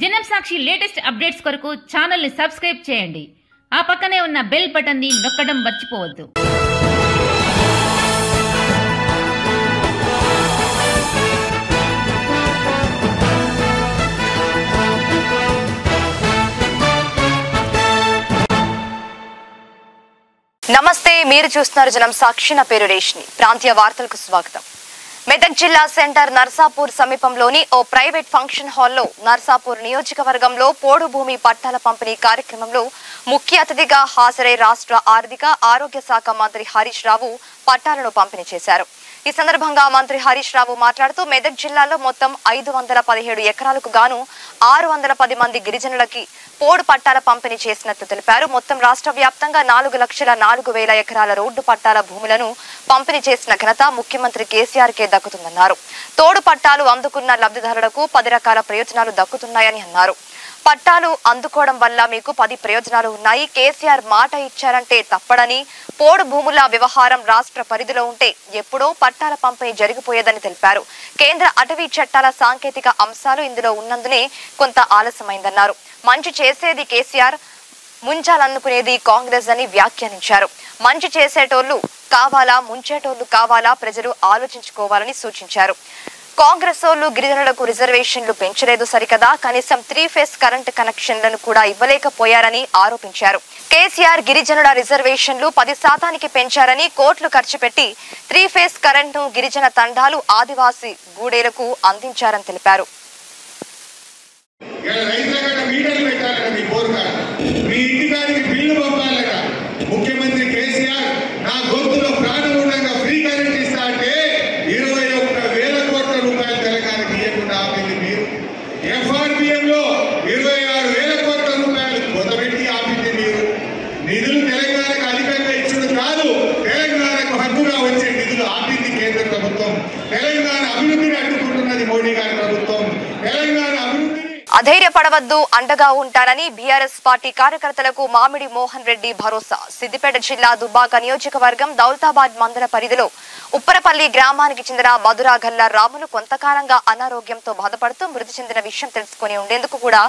జనం సాక్షి latest updates కొరకు ఛానల్ని సబ్స్క్రైబ్ చేయండి. ఆ పక్కనే ఉన్న బెల్ బటన్ని నొక్కడం మర్చిపోవద్దు. నమస్తే మీరు చూస్తున్నారు జనం సాక్షి నా పేరు రేష్ని ప్రాంతీయ వార్తలకు స్వాగతం. మెదక్ జిల్లా సెంటర్ నర్సాపూర్ సమీపంలోని ఓ ప్రైవేట్ ఫంక్షన్ హాల్లో నర్సాపూర్ నియోజకవర్గంలో పోడు భూమి పట్టాల పంపిణీ కార్యక్రమంలో ముఖ్య అతిథిగా హాజరై రాష్ట్ర ఆర్థిక ఆరోగ్య శాఖ మంత్రి హరీష్ రావు పట్టాలను పంపిణీ చేశారు. ఈ సందర్భంగా మంత్రి హరీష్ రావు మాట్లాడుతూ మెదక్ జిల్లాలో మొత్తం ఐదు వందల పదిహేడు ఎకరాలకు గాను ఆరు వందల పది మంది గిరిజనులకి పోడు పట్టాల పంపిణీ చేసినట్లు తెలిపారు. మొత్తం రాష్ట్ర వ్యాప్తంగా నాలుగు లక్షల నాలుగు వేల ఎకరాల రోడ్డు పట్టాల భూములను పంపిణీ చేసిన ఘనత ముఖ్యమంత్రి కేసీఆర్ కే దక్కుతుందన్నారు. తోడు పట్టాలు అందుకున్న లబ్ధిదారులకు పది రకాల ప్రయోజనాలు దక్కుతున్నాయని అన్నారు. పట్టాలు అందుకోవడం వల్ల మీకు పది ప్రయోజనాలు ఉన్నాయి. కేసీఆర్ మాట ఇచ్చారంటే తప్పడని పోడు భూముల వ్యవహారం రాష్ట్ర పరిధిలో ఉంటే ఎప్పుడో పట్టాల పంపిణీ జరిగిపోయేదని తెలిపారు. కేంద్ర అటవీ చట్టాల సాంకేతిక అంశాలు ఇందులో ఉన్నందునే కొంత ఆలస్యమైందన్నారు. మంచి చేసేది కేసీఆర్ ముంచాలనుకునేది కాంగ్రెస్ అని వ్యాఖ్యానించారు. మంచి చేసేటోళ్ళు కావాలా ముంచేటోళ్ళు కావాలా ప్రజలు ఆలోచించుకోవాలని సూచించారు. కాంగ్రెస్ వాళ్ళు గిరిజనులకు రిజర్వేషన్లు పెంచలేదు సరికదా. కనీసం త్రీ ఫేస్ కరెంట్ కనెక్షన్లను కూడా ఇవ్వలేకపోయారని ఆరోపించారు. కేసీఆర్ గిరిజనుల రిజర్వేషన్లు పది శాతానికి పెంచారని కోట్లు ఖర్చు పెట్టి త్రీ ఫేస్ కరెంట్ను గిరిజన తండాలు ఆదివాసీ గూడేలకు అందించారని తెలిపారు. మీటర్లు మీ బోరు కాడ మీ ఇంటికాడికి బిల్లు పంపాలట ముఖ్యమంత్రి కేసీఆర్ నా గొంతులో ప్రాణం ఉండగా ఫ్రీ కరెంట్ ఇస్తా అంటే ఇరవై ఒక్క వేల కోట్ల రూపాయలు తెలంగాణకి ఇవ్వకుండా ఆపింది మీరు ఎఫ్ఆర్బిఎం లో ఇరవై ఆరు వేల కోట్ల రూపాయలు కొత్తపెట్టి ఆపింది మీరు నిధులు తెలంగాణకు అధికంగా ఇచ్చుడు కాదు తెలంగాణకు హద్దుగా వచ్చే నిధులు ఆపింది కేంద్ర ప్రభుత్వం తెలంగాణ అభివృద్ధిని అడ్డుకుంటున్నది మోడీ గారి ప్రభుత్వం తెలంగాణ అభివృద్ధిని అధైర్యపడవద్దు అండగా ఉంటానని బీఆర్ఎస్ పార్టీ కార్యకర్తలకు మామిడి మోహన్ రెడ్డి భరోసా. సిద్దిపేట జిల్లా దుబ్బాక నియోజకవర్గం దౌలతాబాద్ మండల పరిధిలో ఉప్పరపల్లి గ్రామానికి చెందిన మధురాగల్లా రాములు కొంతకాలంగా అనారోగ్యంతో బాధపడుతూ మృతి చెందిన విషయం తెలుసుకుని ఉండేందుకు కూడా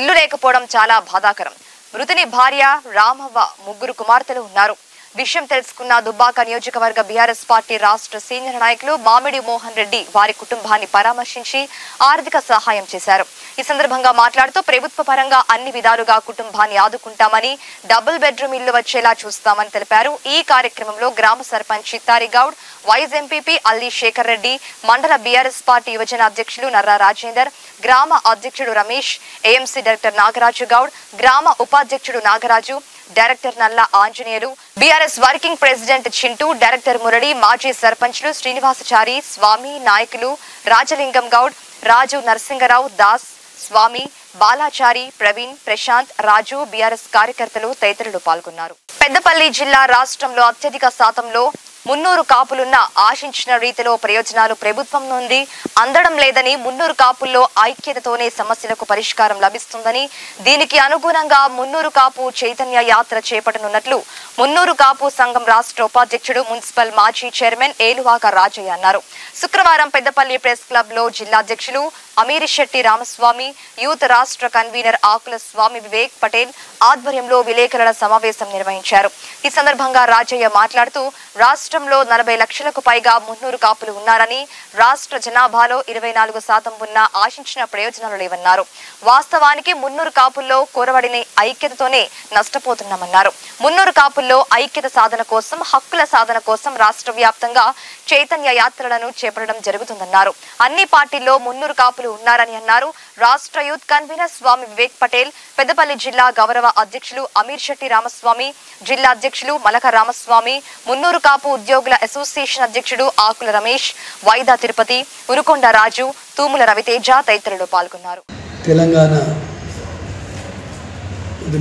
ఇల్లు లేకపోవడం చాలా బాధాకరం. మృతుని భార్య రామవ్వ ముగ్గురు కుమార్తెలు ఉన్నారు. విషయం తెలుసుకున్న దుబ్బాక నియోజకవర్గ బీఆర్ఎస్ పార్టీ రాష్ట్ర సీనియర్ నాయకులు మామిడి మోహన్ రెడ్డి వారి కుటుంబాన్ని పరామర్శించి ఆర్థిక సహాయం చేశారు. ఈ సందర్భంగా మాట్లాడుతూ ప్రభుత్వ పరంగా అన్ని విధాలుగా కుటుంబాన్ని ఆదుకుంటామని డబుల్ బెడ్రూమ్ ఇల్లు వచ్చేలా చూస్తామని తెలిపారు. ఈ కార్యక్రమంలో గ్రామ సర్పంచ్ చిత్తారి గౌడ్ వైస్ ఎంపీపీ అల్లి శేఖర్ రెడ్డి మండల బీఆర్ఎస్ పార్టీ యువజన అధ్యక్షులు నర్రా రాజేందర్ గ్రామ అధ్యక్షుడు రమేష్ ఏఎంసీ డైరెక్టర్ నాగరాజు గౌడ్ గ్రామ ఉపాధ్యక్షుడు Nagaraju director Nalla Anjaneyulu BRS working president Chintu director Murali మాజీ సర్పంచ్లు శ్రీనివాసచారి స్వామి నాయకులు రాజలింగం గౌడ్ రాజు నరసింగరావు దాస్ స్వామి బాలాచారి ప్రవీణ్ ప్రశాంత్ రాజు బీఆర్ఎస్ కార్యకర్తలు తదితరులు పాల్గొన్నారు. పెద్దపల్లి జిల్లా రాష్ట్రంలో అత్యధిక శాతంలో మున్నూరు కాపులున్న ఆశించిన రీతిలో ప్రయోజనాలు ప్రభుత్వం నుండి అందడం లేదని మున్నూరు కాపుల్లో ఐక్యతతోనే సమస్యలకు పరిష్కారం లభిస్తుందని దీనికి అనుగుణంగా మున్నూరు కాపు చైతన్య యాత్ర చేపట్టనున్నట్లు మున్నూరు కాపు సంఘం రాష్ట్ర ఉపాధ్యక్షుడు మున్సిపల్ మాజీ చైర్మన్ ఏలువాక రాజయ్య అన్నారు. శుక్రవారం పెద్దపల్లి ప్రెస్ క్లబ్లో జిల్లాధ్యక్షులు అమీరిశెట్టి రామస్వామి యూత్ రాష్ట్ర కన్వీనర్ ఆకుల స్వామి వివేక్ పటేల్ ఆధ్వర్యంలో విలేకరుల సమావేశం నిర్వహించారు. ఈ సందర్భంగా రాజయ్య మాట్లాడుతూ రాష్ట్ర రాష్ట్రంలో నలభై లక్షలకు పైగా మున్నూరు కాపులు ఉన్నారని రాష్ట్ర జనాభాలో ఇరవై నాలుగు శాతం ఉన్న ఆశించిన ప్రయోజనాలు లేవన్నారు. వాస్తవానికి మున్నూరు కాపుల్లో కోరబడిన ఐక్యతతోనే నష్టపోతున్నామన్నారు. మున్నూరు కాపుల్లో ఐక్యత సాధన కోసం హక్కుల సాధన కోసం రాష్ట్ర వ్యాప్తంగా చైతన్య యాత్రలను చేపట్టడం జరుగుతుందన్నారు. అన్ని పార్టీల్లో మున్నూరు కాపులు ఉన్నారని అన్నారు రాష్ట్ర యూత్ కన్వీనర్ స్వామి వివేక్ పటేల్ పెద్దపల్లి జిల్లా గౌరవ అధ్యక్షులు అమీర్ శెట్టి రామస్వామి జిల్లా అధ్యక్షులు మలక రామస్వామి మున్నూరు కాపు ఉద్యోగుల అసోసియేషన్ అధ్యక్షుడు ఆకుల రమేష్ వైదా తిరుపతి ఉరుకొండ రాజు తూముల రవితేజ తదితరులు పాల్గొన్నారు. తెలంగాణ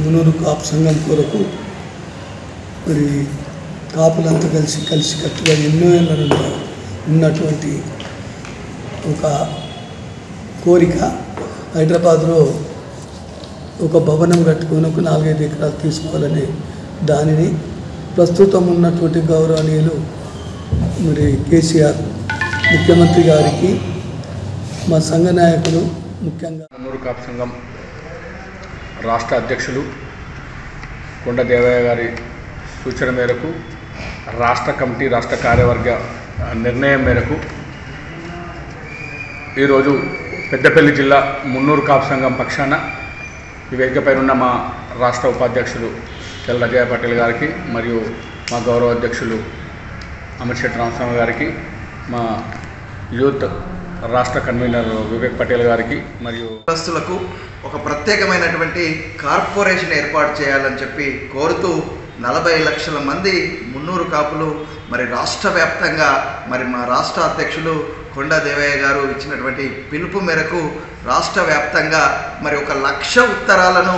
మునూరు కాపు సంఘం కొరకు మరి కాపులంతా కలిసి కలిసి కట్టుగా ఎన్నో ఏళ్ళ ఉన్నటువంటి ఒక కోరిక. హైదరాబాద్లో ఒక భవనం కట్టుకొని ఒక నాలుగైదు ఎకరాలు తీసుకోవాలని దానిని ప్రస్తుతం ఉన్నటువంటి గౌరవనీయులు మరి కేసీఆర్ ముఖ్యమంత్రి గారికి మా సంఘ నాయకులు ముఖ్యంగా మూడు మున్నూరు కాపు సంఘం రాష్ట్ర అధ్యక్షులు కొండ దేవయ్య గారి సూచన మేరకు రాష్ట్ర కమిటీ రాష్ట్ర కార్యవర్గ నిర్ణయం మేరకు ఈరోజు పెద్దపల్లి జిల్లా మున్నూరు కాపు సంఘం పక్షాన ఈ వేదికపై ఉన్న మా రాష్ట్ర ఉపాధ్యక్షులు తెల్ల పటేల్ గారికి మరియు మా గౌరవ అధ్యక్షులు అమిత్ షెట్ రామస్వామి గారికి మా యూత్ రాష్ట్ర కన్వీనర్ వివేక్ పటేల్ గారికి మరియు కులస్తులకు ఒక ప్రత్యేకమైనటువంటి కార్పొరేషన్ ఏర్పాటు చేయాలని చెప్పి కోరుతూ నలభై లక్షల మంది మున్నూరు కాపులు మరి రాష్ట్ర వ్యాప్తంగా మరి మా రాష్ట్ర అధ్యక్షులు కొండ దేవయ్య గారు ఇచ్చినటువంటి పిలుపు మేరకు రాష్ట్ర వ్యాప్తంగా మరి ఒక లక్ష ఉత్తరాలను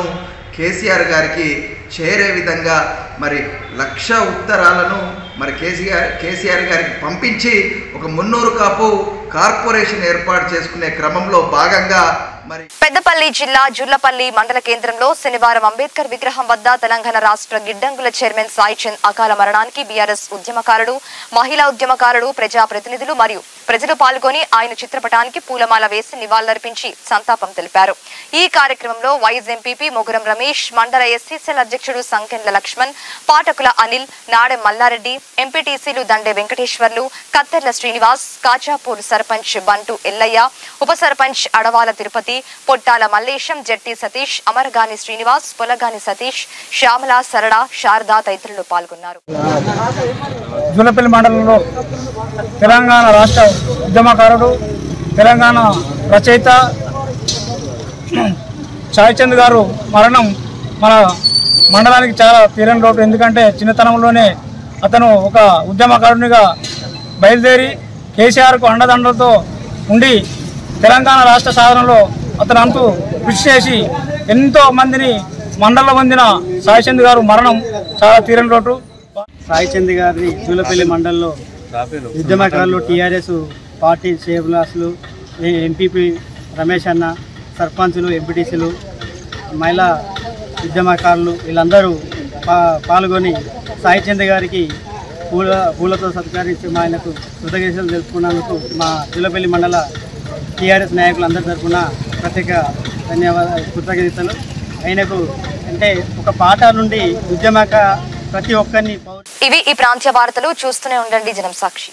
కేసీఆర్ గారికి చేరే విధంగా మరి లక్ష ఉత్తరాలను మరి కేసీఆర్ కేసీఆర్ గారికి పంపించి ఒక మున్నూరు కాపు కార్పొరేషన్ ఏర్పాటు చేసుకునే క్రమంలో భాగంగా పెద్దపల్లి జిల్లా జుల్లపల్లి మండల కేంద్రంలో శనివారం అంబేద్కర్ విగ్రహం వద్ద తెలంగాణ రాష్ట్ర గిడ్డంగుల చైర్మన్ సాయిచంద్ అకాల మరణానికి బీఆర్ఎస్ ఉద్యమకారుడు మహిళా ఉద్యమకారుడు ప్రజాప్రతినిధులు మరియు ప్రజలు పాల్గొని ఆయన చిత్రపటానికి పూలమాల వేసి నివాళులర్పించి సంతాపం తెలిపారు. ఈ కార్యక్రమంలో వైఎస్ ఎంపీపీ మొగురం రమేష్ మండల ఎస్సీసీఎల్ అధ్యక్షుడు సంకెండ్ల లక్ష్మణ్ పాఠకుల అనిల్ నాడెం మల్లారెడ్డి ఎంపీటీసీలు దండే వెంకటేశ్వర్లు కత్తెర్ల శ్రీనివాస్ కాచాపూర్ సర్పంచ్ బంటు ఎల్లయ్య ఉప సర్పంచ్ అడవాల తిరుపతి పొట్టాల మల్లేశం జట్టి సతీష్ అమరగాని శ్రీనివాస్ పొలగాని సతీష్ శ్యామల సరళ శారద తదితరులు పాల్గొన్నారు. జూలపల్లి మండలంలో తెలంగాణ రాష్ట్ర ఉద్యమకారుడు తెలంగాణ రచయిత సాయిచంద్ గారు మరణం మన మండలానికి చాలా తీరని లోటు. ఎందుకంటే చిన్నతనంలోనే అతను ఒక ఉద్యమకారునిగా బయలుదేరి కేసీఆర్కు అండదండలతో ఉండి తెలంగాణ రాష్ట్ర సాధనలో అతను అంతు కృషి చేసి ఎంతో మందిని మండలంలో పొందిన సాయిచంద్ గారు మరణం చాలా తీరని లోటు. సాయిచంద్ గారిని జూలపల్లి మండలంలో ఉద్యమకారులు టీఆర్ఎస్ పార్టీ శ్రేయభిలాసులు ఎంపీపీ రమేష్ అన్న సర్పంచులు ఎంపీటీసీలు మహిళా ఉద్యమకారులు వీళ్ళందరూ పాల్గొని సాయిచంద్ గారికి పూల పూలతో సత్కరించి మా ఆయనకు కృతజ్ఞతలు తెలుపుకున్నందుకు మా జూలపల్లి మండల టీఆర్ఎస్ నాయకులందరి తరఫున ప్రత్యేక ధన్యవాద కృతజ్ఞతలు. ఆయనకు అంటే ఒక పాట నుండి ఉద్యమక ప్రతి ఒక్కరిని ఇవి ఈ ప్రాంతీయ వార్తలు. చూస్తూనే ఉండండి జనం సాక్షి.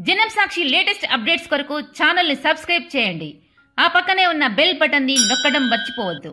జనం సాక్షి లేటెస్ట్ అప్డేట్స్ కొరకు ఛానల్ని సబ్స్క్రైబ్ చేయండి. ఆ పక్కనే ఉన్న బెల్ బటన్ని నొక్కడం మర్చిపోవద్దు.